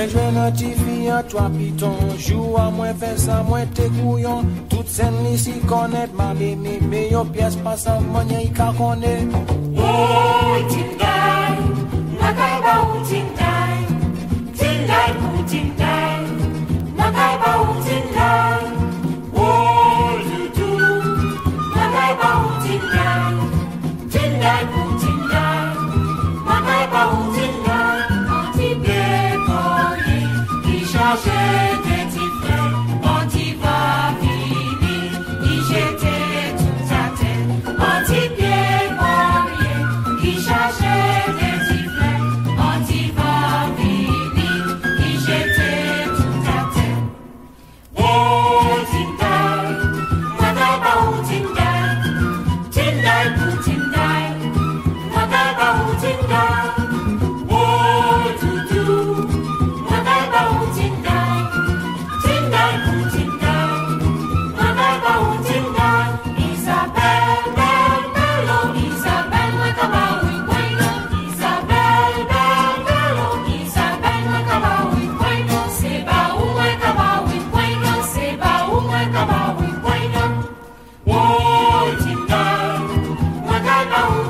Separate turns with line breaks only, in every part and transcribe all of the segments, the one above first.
Mwen jwen nan ti fiyan, twa piton Jou a mwen fè sa, mwen te kouyon Tout sen li si konet Ma bebe, me yo pyes pasan Mwen yon yi ka konet
Oh!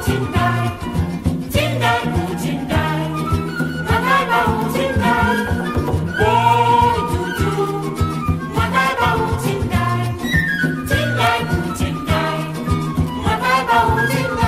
金盖，金盖不金盖，他戴宝物金盖，贵族族他戴宝物金盖，金盖不金盖，他戴宝物。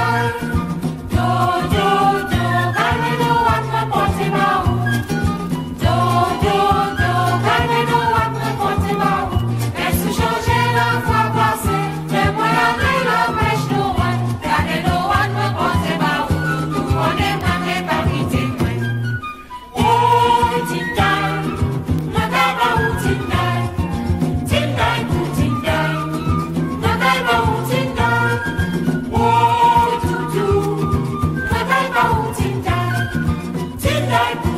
night.